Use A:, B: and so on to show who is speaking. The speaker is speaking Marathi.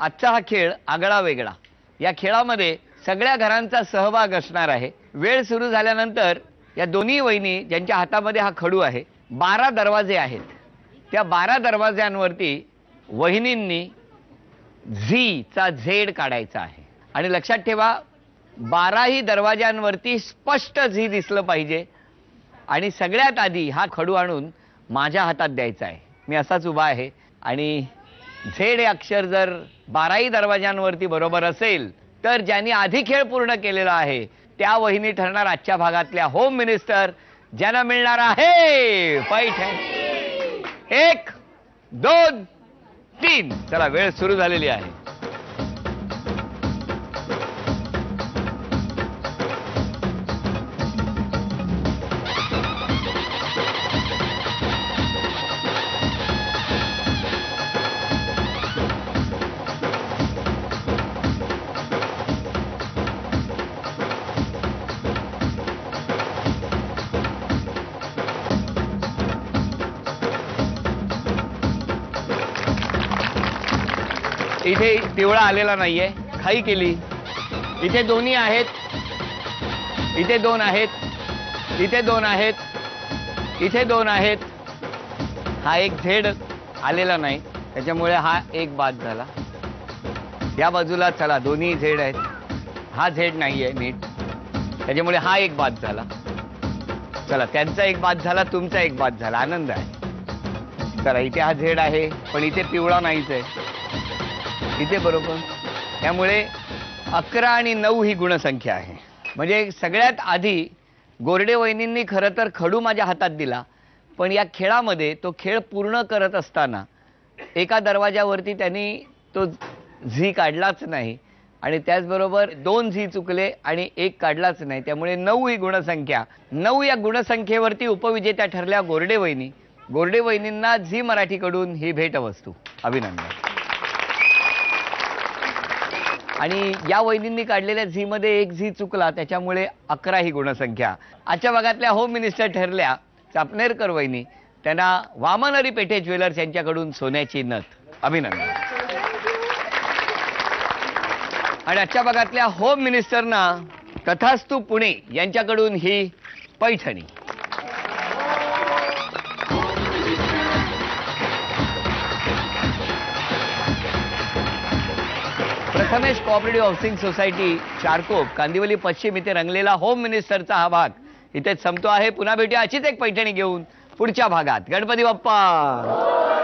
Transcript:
A: आजचा हा खेळ आगळा वेगळा. या खेळामध्ये सगळ्या घरांचा सहभाग असणार आहे. वेळ सुरू झाल्यानंतर या दोन्ही वहिनी ज्यांच्या हातामध्ये हा खडू आहे बारा दरवाजे आहेत. त्या बारा दरवाज्यांवरती वहिनींनी झीचा झेड काढायचा आहे. आणि लक्षात ठेवा बाराही दरवाज्यांवरती स्पष्ट झी दिसलं पाहिजे. आणि सगळ्यात आधी हा खडू आणून माझ्या हातात द्यायचा आहे. मी असाच उभा आहे आणि झेड हे अक्षर जर बाराही दरवाज्यांवरती बरोबर असेल तर ज्यांनी आधी खेळ पूर्ण केलेला आहे त्या वहिनी ठरणार आजच्या भागातल्या होम मिनिस्टर ज्यांना मिळणार आहे पैठ एक दोन तीन. चला वेळ सुरू झालेली आहे. इथे पिवळा आलेला नाहीये. खाई केली. इथे दोन्ही आहेत. इथे दोन आहेत. इथे दोन आहेत. इथे दोन आहेत. हा एक झेड आलेला नाही. त्याच्यामुळे हा एक बाद झाला. या बाजूला चला दोन्ही झेड आहेत. हा झेड नाही आहे नीट. त्याच्यामुळे हा एक बाद झाला. चला त्यांचा एक बाद झाला तुमचा एक बाद झाला. आनंद आहे. चला इथे हा झेड आहे पण इथे पिवळा नाहीच आहे. इथे बरोबर. त्यामुळे अकरा आणि नऊ ही गुणसंख्या आहे. म्हणजे सगळ्यात आधी गोरडे वहिनींनी खरं तर खडू माझ्या हातात दिला पण या खेळामध्ये तो खेळ पूर्ण करत असताना एका दरवाजावरती त्यांनी तो झी काढलाच नाही आणि त्याचबरोबर दोन झी चुकले आणि एक काढलाच नाही. त्यामुळे नऊ ही गुणसंख्या. नऊ या गुणसंख्येवरती उपविजेत्या ठरल्या गोरडे वहिनी. गोरडे वहिनींना झी मराठीकडून ही भेटवस्तू. अभिनंदन. आणि या वहिनींनी काढलेल्या झीमध्ये एक झी चुकला त्याच्यामुळे अकरा ही गुणसंख्या. आजच्या भागातल्या होम मिनिस्टर ठरल्या चापनेरकर वहिनी त्यांना वामनरी पेठे ज्वेलर्स यांच्याकडून सोन्याची नथ. अभिनंदन. आणि आजच्या भागातल्या होम मिनिस्टरना तथास्तू पुणे यांच्याकडून ही Paithani. Prathamesh cooperative housing society Charkop Kandivali पश्चिम इथे रंगलेला होम मिनिस्टरचा हा भाग. इथेच संपतो आहे. पुन्हा भेटूया अशीच एक पैठणी घेऊन पुढच्या भागात. गणपती बाप्पा!